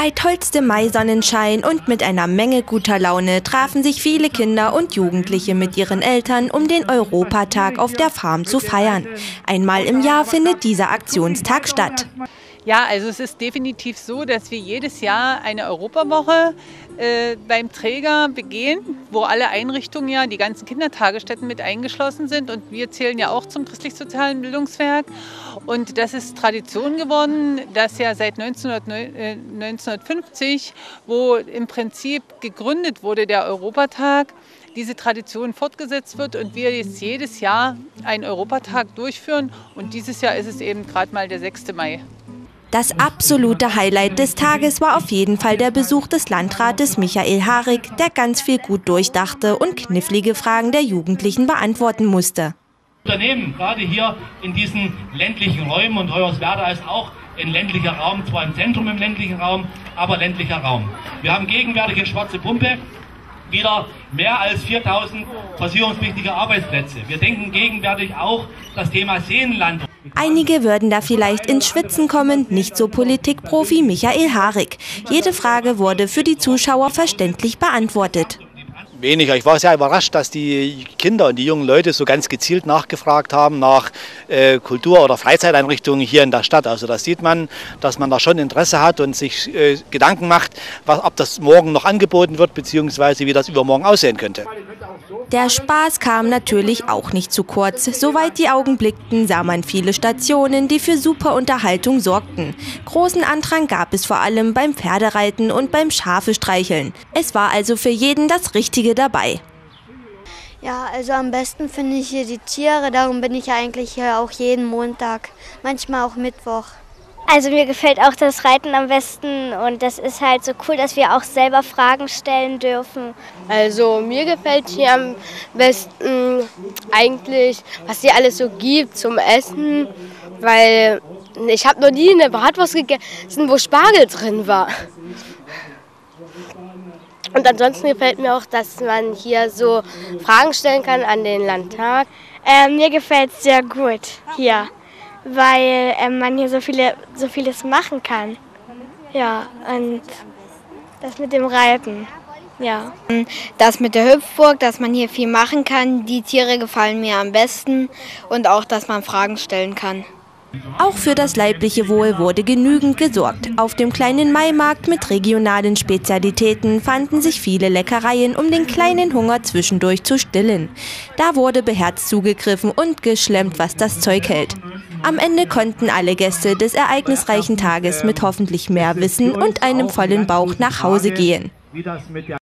Bei tollstem Maisonnenschein und mit einer Menge guter Laune trafen sich viele Kinder und Jugendliche mit ihren Eltern, um den Europatag auf der Farm zu feiern. Einmal im Jahr findet dieser Aktionstag statt. Ja, also es ist definitiv so, dass wir jedes Jahr eine Europawoche äh, beim Träger begehen, wo alle Einrichtungen ja, die ganzen Kindertagesstätten mit eingeschlossen sind. Und wir zählen ja auch zum christlich-sozialen Bildungswerk. Und das ist Tradition geworden, dass ja seit 1950, wo im Prinzip gegründet wurde der Europatag, diese Tradition fortgesetzt wird und wir jetzt jedes Jahr einen Europatag durchführen. Und dieses Jahr ist es eben gerade mal der 6. Mai. Das absolute Highlight des Tages war auf jeden Fall der Besuch des Landrates Michael Harig, der ganz viel gut durchdachte und knifflige Fragen der Jugendlichen beantworten musste. Unternehmen, gerade hier in diesen ländlichen Räumen und Hoyerswerda ist auch ein ländlicher Raum, zwar ein Zentrum im ländlichen Raum, aber ländlicher Raum. Wir haben gegenwärtig in Schwarze Pumpe wieder mehr als 4000 versicherungspflichtige Arbeitsplätze. Wir denken gegenwärtig auch das Thema Seenland. Einige würden da vielleicht ins Schwitzen kommen, nicht so Politikprofi Michael Harig. Jede Frage wurde für die Zuschauer verständlich beantwortet weniger. Ich war sehr überrascht, dass die Kinder und die jungen Leute so ganz gezielt nachgefragt haben nach äh, Kultur- oder Freizeiteinrichtungen hier in der Stadt. Also da sieht man, dass man da schon Interesse hat und sich äh, Gedanken macht, was, ob das morgen noch angeboten wird, beziehungsweise wie das übermorgen aussehen könnte. Der Spaß kam natürlich auch nicht zu kurz. Soweit die Augen blickten, sah man viele Stationen, die für super Unterhaltung sorgten. Großen Andrang gab es vor allem beim Pferdereiten und beim Schafe streicheln. Es war also für jeden das Richtige dabei. Ja, also am besten finde ich hier die Tiere, darum bin ich eigentlich hier auch jeden Montag, manchmal auch Mittwoch. Also mir gefällt auch das Reiten am besten und das ist halt so cool, dass wir auch selber Fragen stellen dürfen. Also mir gefällt hier am besten eigentlich, was hier alles so gibt zum Essen, weil ich habe noch nie eine Bratwurst gegessen, wo Spargel drin war. Und ansonsten gefällt mir auch, dass man hier so Fragen stellen kann an den Landtag. Äh, mir gefällt es sehr gut hier weil äh, man hier so, viele, so vieles machen kann. Ja, und das mit dem Reiten. Ja. Das mit der Hüpfburg, dass man hier viel machen kann. Die Tiere gefallen mir am besten und auch, dass man Fragen stellen kann. Auch für das leibliche Wohl wurde genügend gesorgt. Auf dem kleinen Maimarkt mit regionalen Spezialitäten fanden sich viele Leckereien, um den kleinen Hunger zwischendurch zu stillen. Da wurde beherzt zugegriffen und geschlemmt, was das Zeug hält. Am Ende konnten alle Gäste des ereignisreichen Tages mit hoffentlich mehr Wissen und einem vollen Bauch nach Hause gehen.